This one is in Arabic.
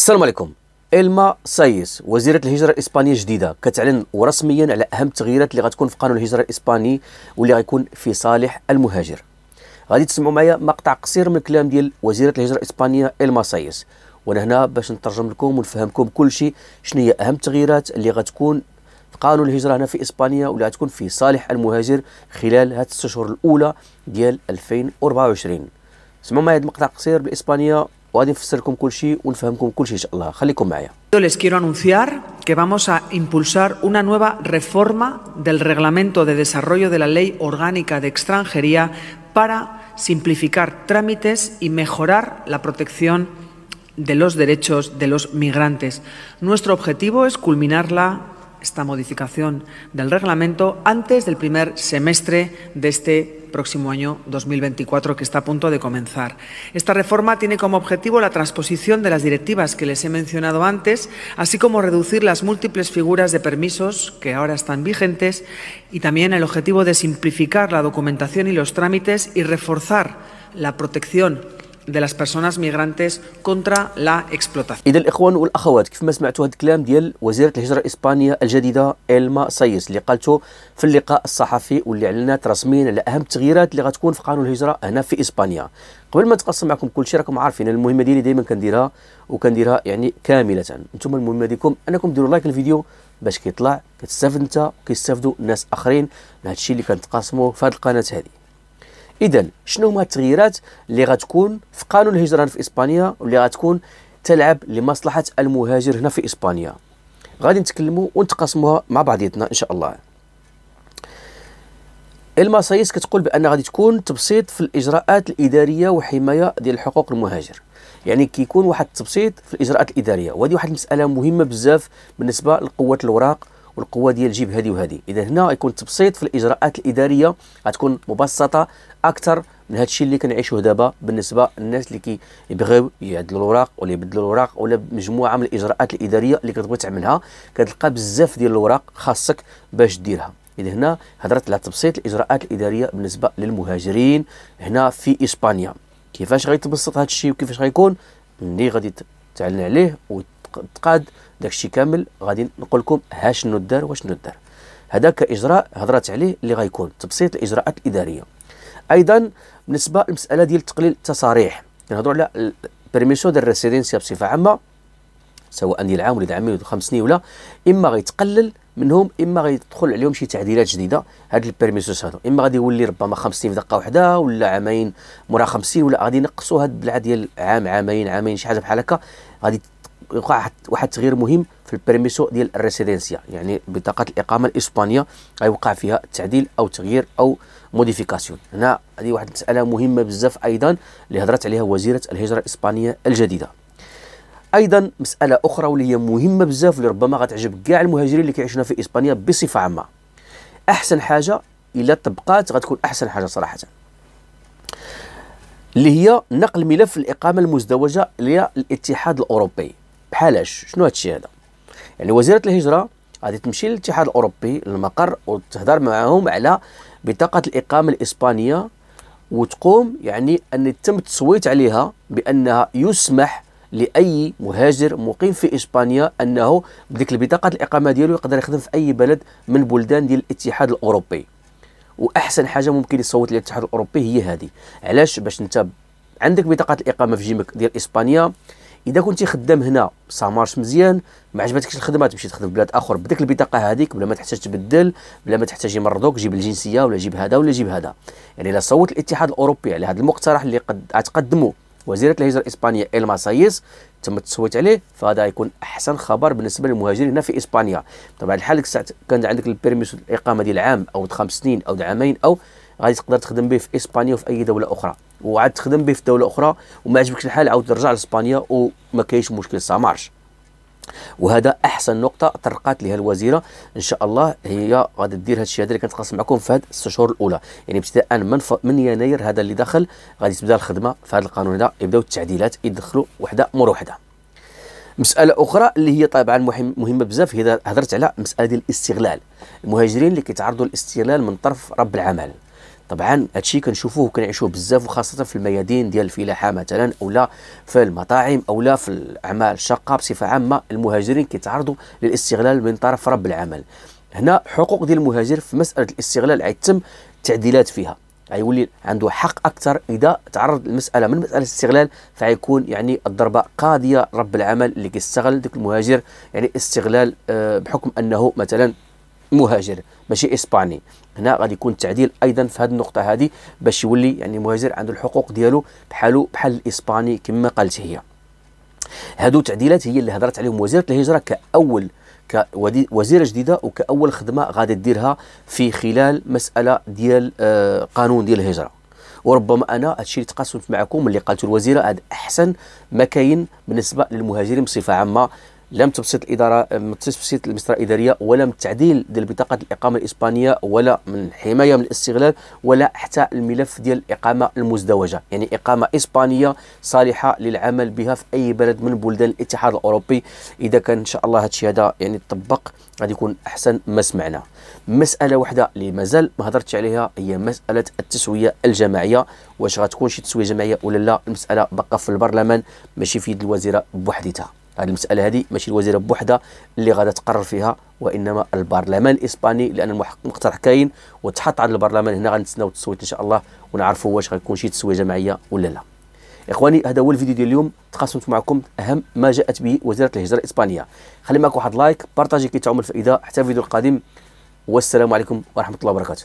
السلام عليكم. إلما سايس وزيرة الهجرة الإسبانية الجديدة كتعلن ورسميا على أهم التغييرات اللي غتكون في قانون الهجرة الإسباني واللي غيكون في صالح المهاجر. غادي تسمعوا معايا مقطع قصير من الكلام ديال وزيرة الهجرة الإسبانية إلما سايس. وأنا هنا باش نترجم لكم ونفهمكم كل شيء شنو هي أهم التغييرات اللي غتكون في قانون الهجرة هنا في إسبانيا واللي غتكون في صالح المهاجر خلال هاد الست شهور الأولى ديال 2024 اسمعوا معايا هاد المقطع قصير بالإسبانية. وغادي نفسر لكم كل شيء ونفهمكم كل شيء ان شاء الله خليكم معايا Les quiero anunciar que vamos a impulsar una nueva reforma del Reglamento de Desarrollo de la Ley Orgánica de Extranjería para simplificar trámites y mejorar la protección de los derechos de los migrantes. Nuestro objetivo es culminarla esta modificación del reglamento antes del primer semestre de este próximo año 2024 que está a punto de comenzar. Esta reforma tiene como objetivo la transposición de las directivas que les he mencionado antes, así como reducir las múltiples figuras de permisos que ahora están vigentes y también el objetivo de simplificar la documentación y los trámites y reforzar la protección de las personas migrantes contra la explotación. إذا الإخوان والأخوات كيف ما سمعتوا هذا الكلام ديال وزيرة الهجرة الإسبانية الجديدة إلما سايس اللي قالته في اللقاء الصحفي واللي أعلنت رسميا على أهم التغييرات اللي غتكون في قانون الهجرة هنا في إسبانيا. قبل ما نتقسم معكم كل شيء راكم عارفين المهمة ديالي دائما كنديرها وكنديرها يعني كاملة. أنتم المهمة ديالكم أنكم ديروا لايك للفيديو باش كيطلع كتستافد أنت وكيستافدوا الناس آخرين. من هذا الشيء اللي كنتقاسموا في هذه القناة هذه. اذا شنو هما التغييرات اللي غتكون في قانون الهجره في إسبانيا واللي غتكون تلعب لمصلحة المهاجر هنا في إسبانيا؟ غادي نتكلموا ونتقاسموها مع بعضياتنا إن شاء الله. المصايص كتقول بأن غادي تكون تبسيط في الإجراءات الإدارية وحماية ديال حقوق المهاجر. يعني كيكون واحد التبسيط في الإجراءات الإدارية وهذه واحد المسألة مهمة بزاف بالنسبة لقوة الاوراق والقوة ديال جيب هذه وهذه. إذا هنا غيكون تبسيط في الإجراءات الإدارية غتكون مبسطة أكثر من هذا الشيء اللي كنعيشوه دابا بالنسبة للناس اللي كيبغيو يعدلوا الأوراق ولا يبدلوا الأوراق ولا مجموعة من الإجراءات الإدارية اللي كتبغي تعملها كتلقى بزاف ديال الأوراق خاصك باش ديرها. إذا هنا هضرت على تبسيط الإجراءات الإدارية بالنسبة للمهاجرين هنا في إسبانيا. كيفاش غيتبسط هذا الشيء وكيفاش غيكون؟ ملي غادي تعلن عليه وتقاد داك الشيء كامل غادي نقول لكم ها شنو دار وشنو دار هذا كاجراء هضرات عليه اللي غيكون تبسيط الإجراءات الإدارية. أيضا بالنسبة للمسألة ديال تقليل التصاريح كنهضروا على ال permisos ديال ال residencia بصفة عامة سواء ديال عام ولا عامين ولا خمس سنين ولا إما غيتقلل منهم إما غيدخل عليهم شي تعديلات جديدة. هاد ال permisos هادو إما غادي يولي ربما خمس سنين في دقة واحدة ولا عامين مورا 50 ولا غادي ينقصوا هاد البلعه ديال عام عامين عامين شي حاجة بحال هكا غادي يوقع واحد التغيير مهم في ال permiso ديال ال residencia يعني بطاقة الإقامة الإسبانية غيوقع فيها تعديل أو تغيير أو modificación. هنا هذه واحد المسألة مهمة بزاف أيضا اللي هضرت عليها وزيرة الهجرة الإسبانية الجديدة. أيضا مسألة أخرى واللي هي مهمة بزاف اللي ربما غتعجب كاع المهاجرين اللي كيعيشون في إسبانيا بصفة عامة. أحسن حاجة إلا طبقات غتكون أحسن حاجة صراحة. اللي هي نقل ملف الإقامة المزدوجة للاتحاد الأوروبي. بحالاش؟ شنو هادشي هذا؟ يعني وزيرة الهجرة غادي تمشي للاتحاد الأوروبي للمقر وتهضر معهم على بطاقة الإقامة الإسبانية وتقوم يعني أن يتم التصويت عليها بأنها يسمح لأي مهاجر مقيم في إسبانيا أنه بديك البطاقة الإقامة ديالو يقدر يخدم في أي بلد من بلدان ديال الاتحاد الأوروبي. وأحسن حاجة ممكن يصوت للاتحاد الأوروبي هي هذه. علاش؟ باش أنت عندك بطاقة الإقامة في جيبك ديال إسبانيا إذا كنتي خدام هنا سامارش مزيان ما عجبتكش الخدمة تمشي تخدم في بلاد آخر بديك البطاقة هذيك بلا ما تحتاج تبدل بلا ما تحتاج يمرضوك جيب الجنسية ولا جيب هذا ولا جيب هذا. يعني إلا صوت الاتحاد الأوروبي على هذا المقترح اللي قد تقدمه وزيرة الهجرة الإسبانية إلما سايس تم التصويت عليه فهذا يكون أحسن خبر بالنسبة للمهاجرين هنا في إسبانيا. طبعا الحال كان عندك ال permis الإقامة ديال عام أو خمس سنين أو عامين أو غادي تقدر تخدم به في إسبانيا وفي أي دولة أخرى. وعاد تخدم به في دولة أخرى وما عجبكش الحال عاود ترجع لإسبانيا وما كاينش مشكل ça marche وهذا أحسن نقطة طرقات لها الوزيرة. إن شاء الله هي غادي دير هذا الشيء هذا اللي كنتقاسم معكم في هذه الشهور الأولى. يعني ابتداء من ف... من يناير هذا اللي دخل غادي تبدأ الخدمة في هذا القانون هذا. يبداو التعديلات يدخلوا وحدة مور وحدة. مسألة أخرى اللي هي طبعا مهم مهمة بزاف هي هضرت على مسألة الاستغلال. المهاجرين اللي كيتعرضوا للاستغلال من طرف رب العمل. طبعا هادشي كنشوفوه وكنعيشوه بزاف وخاصة في الميادين ديال الفلاحة مثلا أو لا في المطاعم أو لا في الأعمال الشاقة. بصفة عامة المهاجرين كيتعرضوا للاستغلال من طرف رب العمل. هنا حقوق ديال المهاجر في مسألة الاستغلال غيتم تعديلات فيها. غيولي عنده حق أكثر إذا تعرض المساله من مسألة الاستغلال؟ فيكون يعني الضربة قاضية رب العمل اللي كيستغل ذاك المهاجر يعني استغلال آه، بحكم أنه مثلا مهاجر ماشي إسباني. هنا غادي يكون التعديل أيضا في هذه النقطة هذه باش يولي يعني المهاجر عنده الحقوق ديالو بحالو بحال الإسباني كما قالت هي. هادو تعديلات هي اللي هضرت عليهم وزيرة الهجرة كاول كوزيره جديدة وكأول خدمة غادي ديرها في خلال مسألة ديال آه، قانون ديال الهجرة. وربما أنا هادشي اللي تقاسمت معكم اللي قالته الوزيرة هذا أحسن ما كاين بالنسبة للمهاجرين بصفة عامة. لا من تبسيط الإدارة من تبسيط المسطره الإدارية ولا من التعديل ديال بطاقه الإقامة الإسبانية ولا من حماية من الاستغلال ولا حتى الملف ديال الإقامة المزدوجة. يعني إقامة إسبانية صالحة للعمل بها في أي بلد من بلدان الاتحاد الأوروبي. إذا كان إن شاء الله هذا الشيء هذا يعني طبق غادي يكون أحسن ما سمعنا. مسألة واحدة اللي مازال ما هضرتش عليها هي مسألة التسوية الجماعية. واش غتكون شي تسوية جماعية ولا لا؟ المسألة بقى في البرلمان ماشي في يد الوزيرة بوحديتها. هذه المسألة هذه ماشي الوزيره بوحدها اللي غادا تقرر فيها وإنما البرلمان الإسباني لأن المقترح كاين وتحط على البرلمان هنا غنتسناو التصويت إن شاء الله ونعرفوا واش غيكون شي تسوية جماعية ولا لا. إخواني هذا هو الفيديو ديال اليوم. تقاسمت معكم أهم ما جاءت به وزاره الهجرة الإسبانية. خلي معكم واحد لايك بارطاجي كي تعمل الفائدة حتى الفيديو القادم. والسلام عليكم ورحمة الله وبركاته.